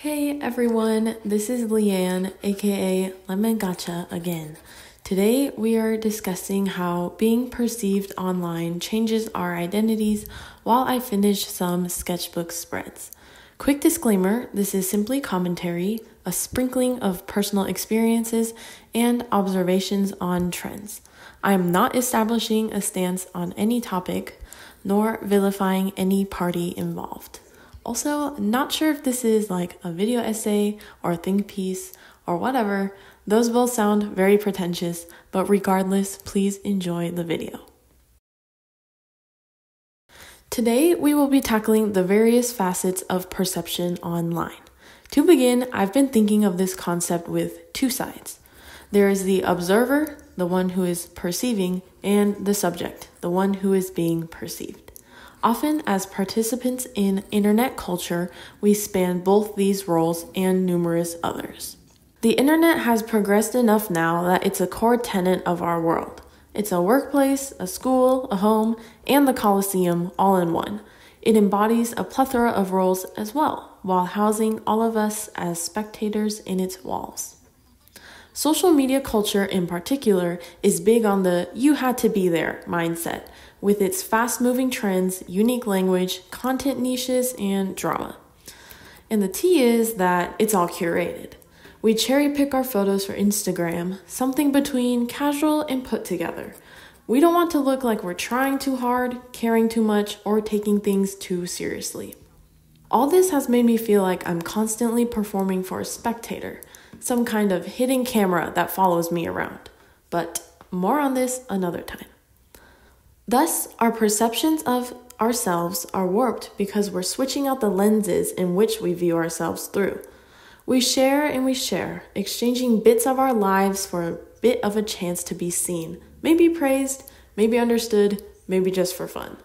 Hey everyone, this is Leeann, aka Lemon Gacha again. Today we are discussing how being perceived online changes our identities while I finish some sketchbook spreads. Quick disclaimer this is simply commentary, a sprinkling of personal experiences, and observations on trends. I am not establishing a stance on any topic, nor vilifying any party involved. Also, not sure if this is like a video essay or a think piece or whatever. Those both sound very pretentious, but regardless, please enjoy the video. Today, we will be tackling the various facets of perception online. To begin, I've been thinking of this concept with two sides. There is the observer, the one who is perceiving, and the subject, the one who is being perceived. Often, as participants in internet culture, we span both these roles and numerous others. The internet has progressed enough now that it's a core tenet of our world. It's a workplace, a school, a home, and the Coliseum all in one. It embodies a plethora of roles as well, while housing all of us as spectators in its walls. Social media culture, in particular, is big on the you had to be there mindset with its fast moving trends, unique language, content niches, and drama. And the tea is that it's all curated. We cherry pick our photos for Instagram, something between casual and put together. We don't want to look like we're trying too hard, caring too much, or taking things too seriously. All this has made me feel like I'm constantly performing for a spectator, some kind of hidden camera that follows me around. But more on this another time. Thus, our perceptions of ourselves are warped because we're switching out the lenses in which we view ourselves through. We share and we share, exchanging bits of our lives for a bit of a chance to be seen, maybe praised, maybe understood, maybe just for fun.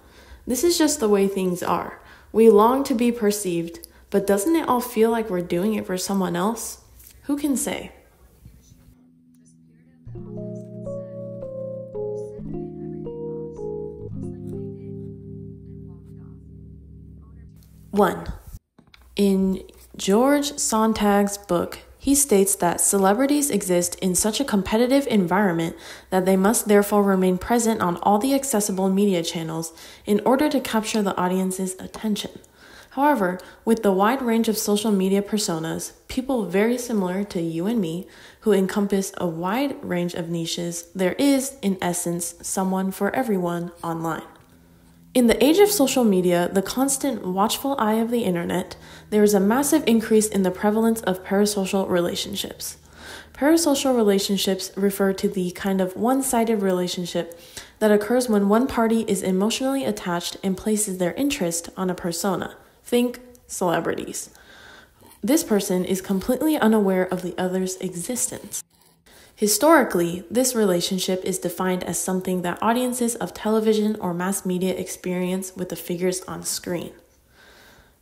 This is just the way things are. We long to be perceived, but doesn't it all feel like we're doing it for someone else? Who can say? 1. In George Sontag's book, he states that celebrities exist in such a competitive environment that they must therefore remain present on all the accessible media channels in order to capture the audience's attention. However, with the wide range of social media personas, people very similar to you and me, who encompass a wide range of niches, there is, in essence, someone for everyone online. In the age of social media, the constant watchful eye of the internet, there is a massive increase in the prevalence of parasocial relationships. Parasocial relationships refer to the kind of one sided relationship that occurs when one party is emotionally attached and places their interest on a persona. Think celebrities. This person is completely unaware of the other's existence. Historically, this relationship is defined as something that audiences of television or mass media experience with the figures on screen.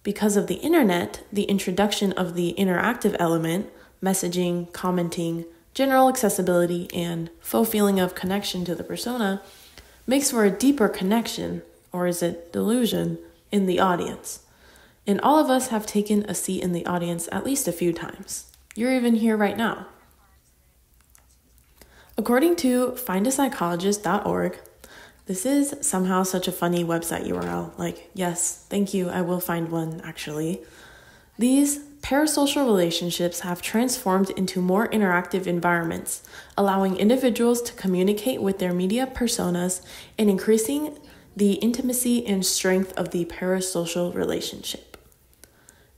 Because of the internet, the introduction of the interactive element, messaging, commenting, general accessibility, and faux feeling of connection to the persona makes for a deeper connection, or is it delusion, in the audience. And all of us have taken a seat in the audience at least a few times. You're even here right now. According to findapsychologist.org, this is somehow such a funny website URL. Like, yes, thank you, I will find one actually. These parasocial relationships have transformed into more interactive environments, allowing individuals to communicate with their media personas and increasing the intimacy and strength of the parasocial relationship.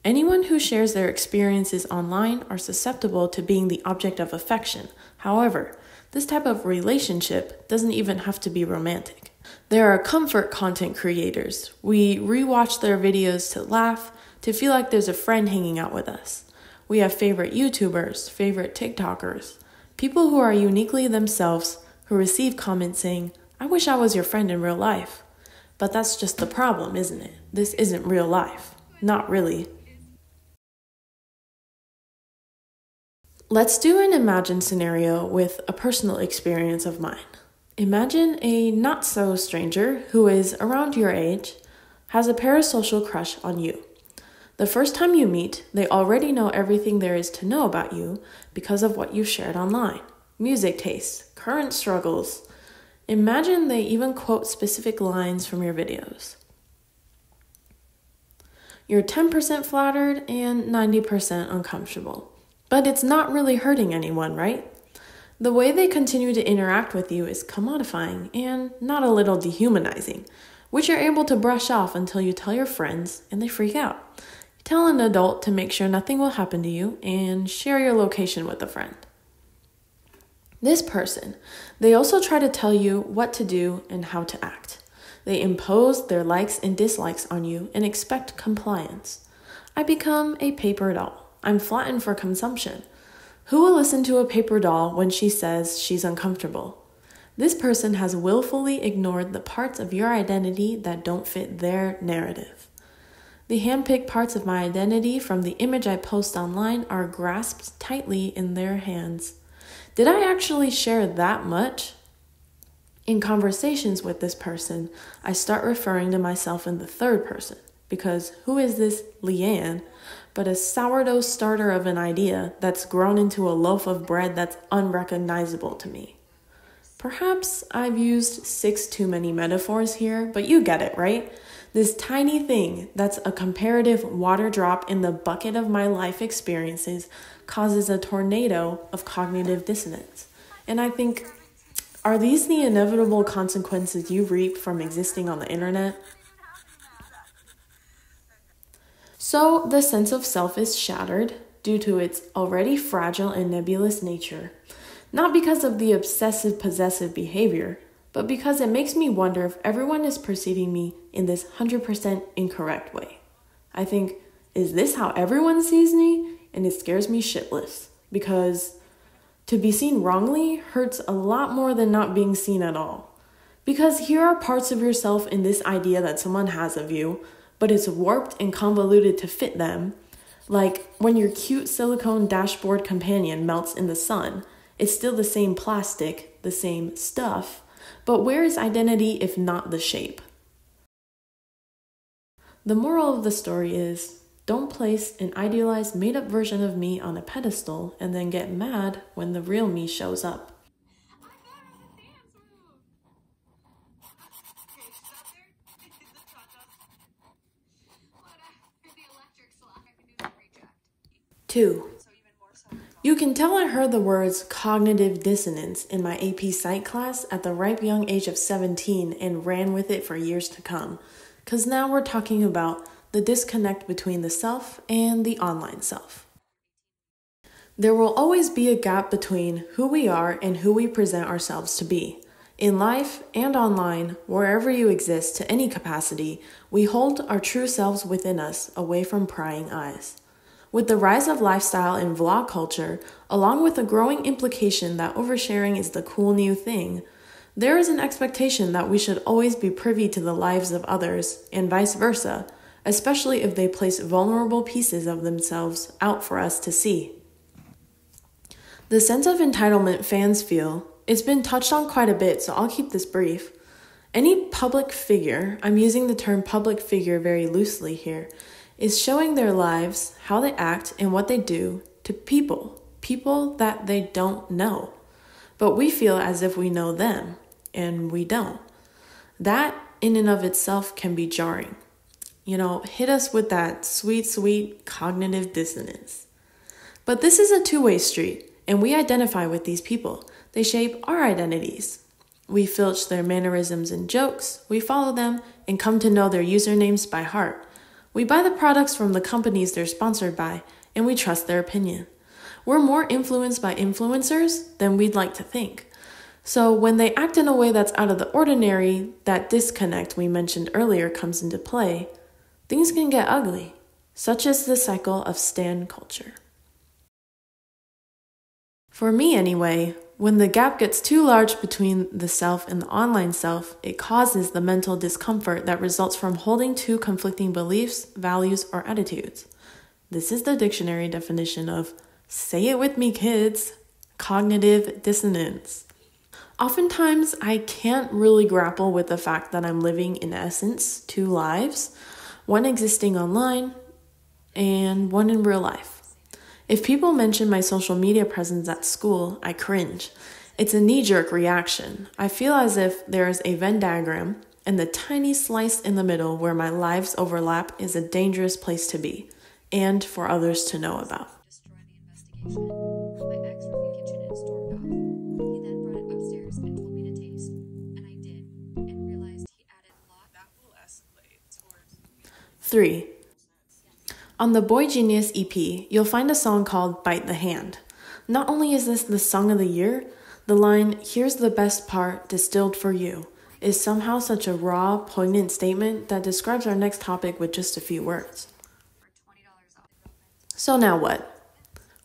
Anyone who shares their experiences online are susceptible to being the object of affection. However, this type of relationship doesn't even have to be romantic. There are comfort content creators. We rewatch their videos to laugh, to feel like there's a friend hanging out with us. We have favorite YouTubers, favorite TikTokers, people who are uniquely themselves who receive comments saying, I wish I was your friend in real life. But that's just the problem, isn't it? This isn't real life. Not really. Let's do an imagine scenario with a personal experience of mine. Imagine a not so stranger who is around your age has a parasocial crush on you. The first time you meet, they already know everything there is to know about you because of what you've shared online music tastes, current struggles. Imagine they even quote specific lines from your videos. You're 10% flattered and 90% uncomfortable. But it's not really hurting anyone, right? The way they continue to interact with you is commodifying and not a little dehumanizing, which you're able to brush off until you tell your friends and they freak out. Tell an adult to make sure nothing will happen to you and share your location with a friend. This person, they also try to tell you what to do and how to act. They impose their likes and dislikes on you and expect compliance. I become a paper doll. I'm flattened for consumption. Who will listen to a paper doll when she says she's uncomfortable? This person has willfully ignored the parts of your identity that don't fit their narrative. The handpicked parts of my identity from the image I post online are grasped tightly in their hands. Did I actually share that much? In conversations with this person, I start referring to myself in the third person because who is this Leeann but a sourdough starter of an idea that's grown into a loaf of bread that's unrecognizable to me. Perhaps I've used six too many metaphors here, but you get it, right? This tiny thing that's a comparative water drop in the bucket of my life experiences causes a tornado of cognitive dissonance. And I think, are these the inevitable consequences you reap from existing on the internet? So the sense of self is shattered due to its already fragile and nebulous nature, not because of the obsessive possessive behavior, but because it makes me wonder if everyone is perceiving me in this 100% incorrect way. I think, is this how everyone sees me? And it scares me shitless because to be seen wrongly hurts a lot more than not being seen at all. Because here are parts of yourself in this idea that someone has of you but it's warped and convoluted to fit them. Like when your cute silicone dashboard companion melts in the sun, it's still the same plastic, the same stuff, but where is identity if not the shape? The moral of the story is don't place an idealized, made up version of me on a pedestal and then get mad when the real me shows up. Two, you can tell I heard the words cognitive dissonance in my AP Psych class at the ripe young age of 17 and ran with it for years to come, because now we're talking about the disconnect between the self and the online self. There will always be a gap between who we are and who we present ourselves to be. In life and online, wherever you exist to any capacity, we hold our true selves within us away from prying eyes. With the rise of lifestyle and vlog culture, along with the growing implication that oversharing is the cool new thing, there is an expectation that we should always be privy to the lives of others, and vice versa, especially if they place vulnerable pieces of themselves out for us to see. The sense of entitlement fans feel, it's been touched on quite a bit, so I'll keep this brief. Any public figure, I'm using the term public figure very loosely here, is showing their lives, how they act, and what they do to people, people that they don't know. But we feel as if we know them, and we don't. That, in and of itself, can be jarring. You know, hit us with that sweet, sweet cognitive dissonance. But this is a two way street, and we identify with these people. They shape our identities. We filch their mannerisms and jokes, we follow them, and come to know their usernames by heart. We buy the products from the companies they're sponsored by, and we trust their opinion. We're more influenced by influencers than we'd like to think. So when they act in a way that's out of the ordinary, that disconnect we mentioned earlier comes into play, things can get ugly, such as the cycle of stan culture. For me, anyway, when the gap gets too large between the self and the online self, it causes the mental discomfort that results from holding two conflicting beliefs, values, or attitudes. This is the dictionary definition of Say it with me, kids cognitive dissonance. Oftentimes, I can't really grapple with the fact that I'm living, in essence, two lives one existing online and one in real life. If people mention my social media presence at school, I cringe. It's a knee jerk reaction. I feel as if there is a Venn diagram, and the tiny slice in the middle where my lives overlap is a dangerous place to be, and for others to know about. Three. On the boygenius EP, you'll find a song called Bite the Hand. Not only is this the song of the year, the line, Here's the best part distilled for you, is somehow such a raw, poignant statement that describes our next topic with just a few words. So, now what?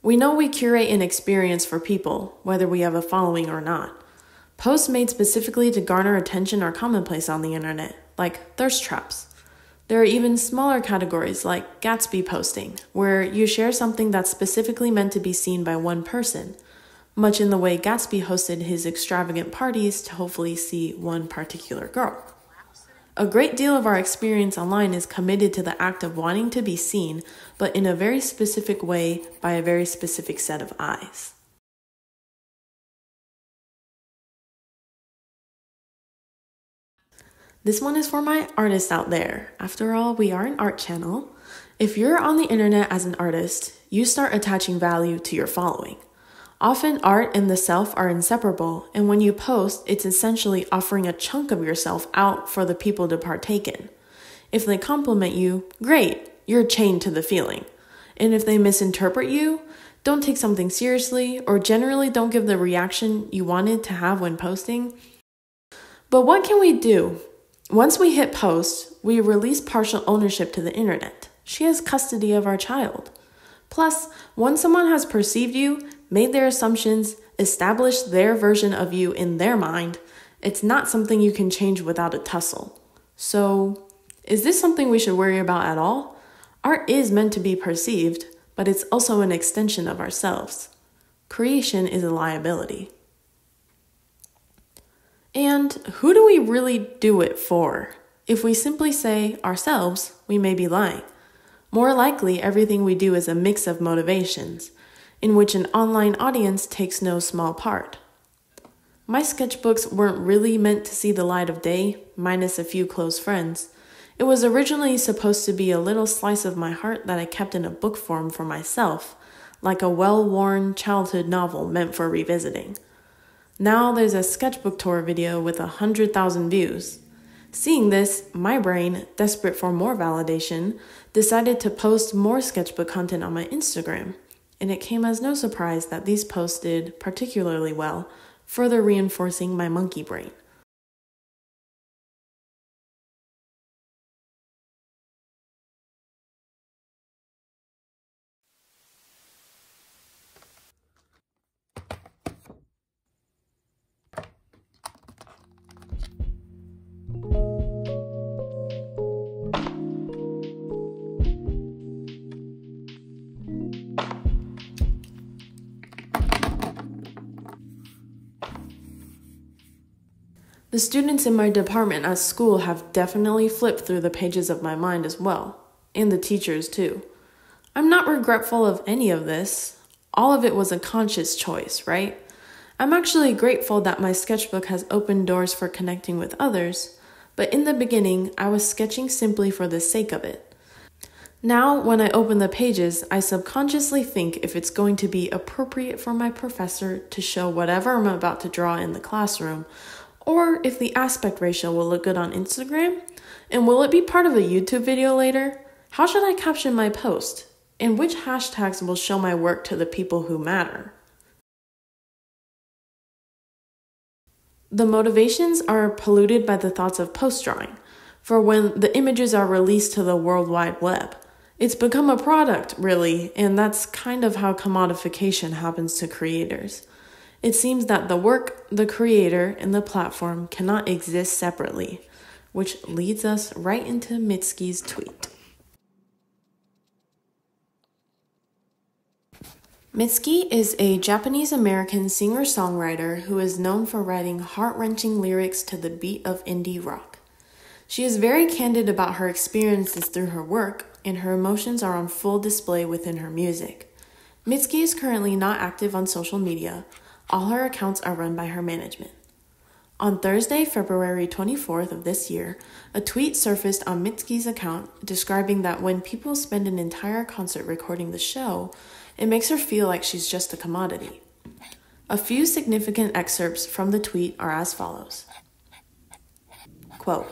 We know we curate an experience for people, whether we have a following or not. Posts made specifically to garner attention are commonplace on the internet, like thirst traps. There are even smaller categories like Gatsby posting, where you share something that's specifically meant to be seen by one person, much in the way Gatsby hosted his extravagant parties to hopefully see one particular girl. A great deal of our experience online is committed to the act of wanting to be seen, but in a very specific way by a very specific set of eyes. This one is for my artists out there. After all, we are an art channel. If you're on the internet as an artist, you start attaching value to your following. Often, art and the self are inseparable, and when you post, it's essentially offering a chunk of yourself out for the people to partake in. If they compliment you, great, you're chained to the feeling. And if they misinterpret you, don't take something seriously, or generally don't give the reaction you wanted to have when posting. But what can we do? Once we hit post, we release partial ownership to the internet. She has custody of our child. Plus, once someone has perceived you, made their assumptions, established their version of you in their mind, it's not something you can change without a tussle. So, is this something we should worry about at all? Art is meant to be perceived, but it's also an extension of ourselves. Creation is a liability. And who do we really do it for? If we simply say ourselves, we may be lying. More likely, everything we do is a mix of motivations, in which an online audience takes no small part. My sketchbooks weren't really meant to see the light of day, minus a few close friends. It was originally supposed to be a little slice of my heart that I kept in a book form for myself, like a well worn childhood novel meant for revisiting. Now there's a sketchbook tour video with a hundred thousand views. Seeing this, my brain, desperate for more validation, decided to post more sketchbook content on my Instagram. And it came as no surprise that these posts did particularly well, further reinforcing my monkey brain. The students in my department at school have definitely flipped through the pages of my mind as well, and the teachers too. I'm not regretful of any of this. All of it was a conscious choice, right? I'm actually grateful that my sketchbook has opened doors for connecting with others, but in the beginning, I was sketching simply for the sake of it. Now, when I open the pages, I subconsciously think if it's going to be appropriate for my professor to show whatever I'm about to draw in the classroom, or if the aspect ratio will look good on Instagram? And will it be part of a YouTube video later? How should I caption my post? And which hashtags will show my work to the people who matter? The motivations are polluted by the thoughts of post drawing, for when the images are released to the World Wide Web, it's become a product, really, and that's kind of how commodification happens to creators. It seems that the work, the creator, and the platform cannot exist separately, which leads us right into Mitski's tweet. Mitski is a Japanese American singer songwriter who is known for writing heart wrenching lyrics to the beat of indie rock. She is very candid about her experiences through her work, and her emotions are on full display within her music. Mitski is currently not active on social media, all her accounts are run by her management. On Thursday, February 24th of this year, a tweet surfaced on Mitski's account describing that when people spend an entire concert recording the show, it makes her feel like she's just a commodity. A few significant excerpts from the tweet are as follows Quote,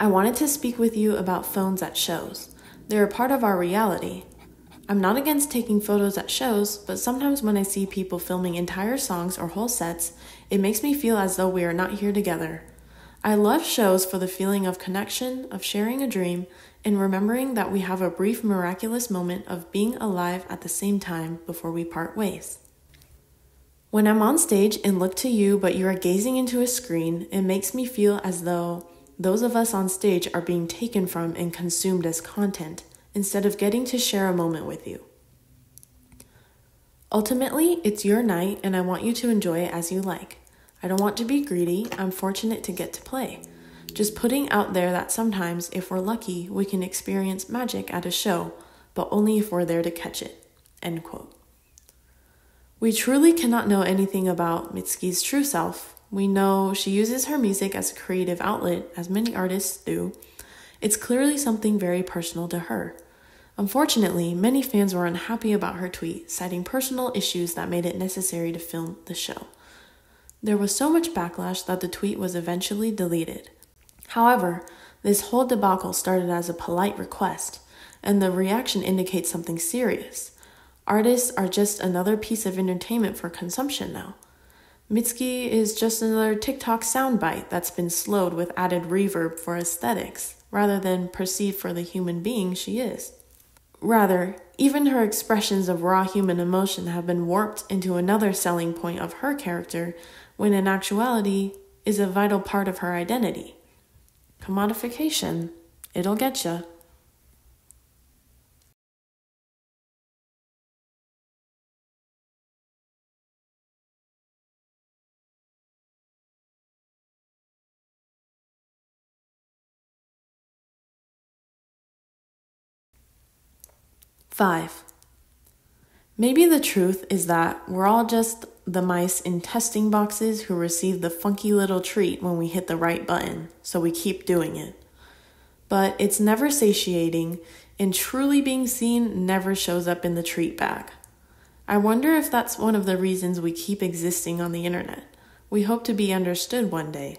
I wanted to speak with you about phones at shows. They're a part of our reality. I'm not against taking photos at shows, but sometimes when I see people filming entire songs or whole sets, it makes me feel as though we are not here together. I love shows for the feeling of connection, of sharing a dream, and remembering that we have a brief miraculous moment of being alive at the same time before we part ways. When I'm on stage and look to you, but you are gazing into a screen, it makes me feel as though those of us on stage are being taken from and consumed as content instead of getting to share a moment with you. Ultimately, it's your night, and I want you to enjoy it as you like. I don't want to be greedy, I'm fortunate to get to play. Just putting out there that sometimes, if we're lucky, we can experience magic at a show, but only if we're there to catch it. End quote. We truly cannot know anything about Mitski's true self. We know she uses her music as a creative outlet, as many artists do. It's clearly something very personal to her. Unfortunately, many fans were unhappy about her tweet, citing personal issues that made it necessary to film the show. There was so much backlash that the tweet was eventually deleted. However, this whole debacle started as a polite request, and the reaction indicates something serious. Artists are just another piece of entertainment for consumption now. Mitski is just another TikTok soundbite that's been slowed with added reverb for aesthetics, rather than perceived for the human being she is. Rather, even her expressions of raw human emotion have been warped into another selling point of her character, when in actuality is a vital part of her identity. Commodification. It'll get you. Five. Maybe the truth is that we're all just the mice in testing boxes who receive the funky little treat when we hit the right button, so we keep doing it. But it's never satiating, and truly being seen never shows up in the treat bag. I wonder if that's one of the reasons we keep existing on the internet. We hope to be understood one day.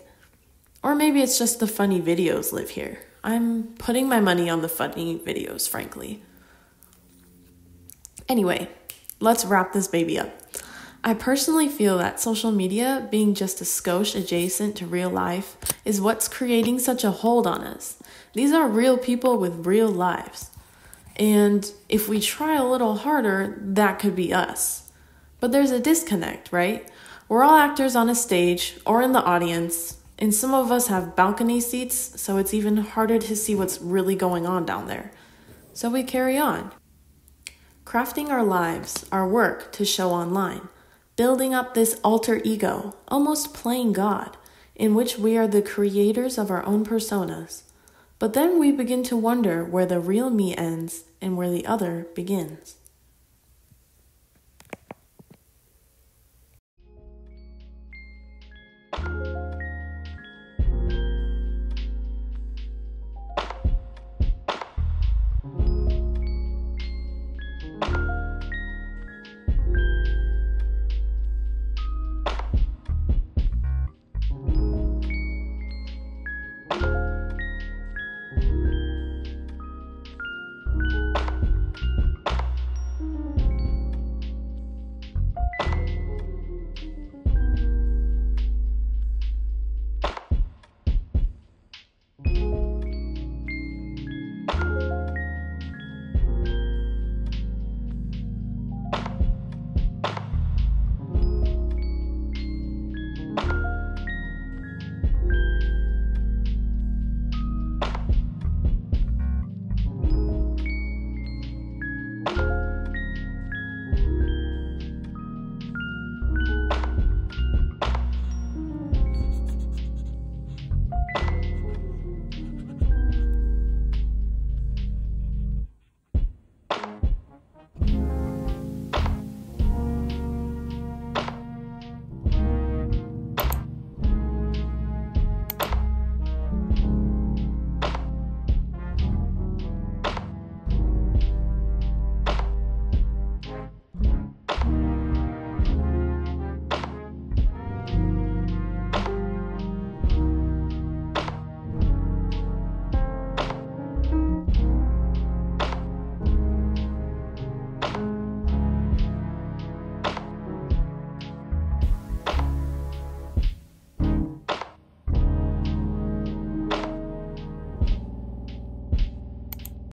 Or maybe it's just the funny videos live here. I'm putting my money on the funny videos, frankly. Anyway, let's wrap this baby up. I personally feel that social media, being just a skosh adjacent to real life, is what's creating such a hold on us. These are real people with real lives. And if we try a little harder, that could be us. But there's a disconnect, right? We're all actors on a stage or in the audience, and some of us have balcony seats, so it's even harder to see what's really going on down there. So we carry on crafting our lives, our work to show online, building up this alter ego, almost playing God, in which we are the creators of our own personas. But then we begin to wonder where the real me ends and where the other begins.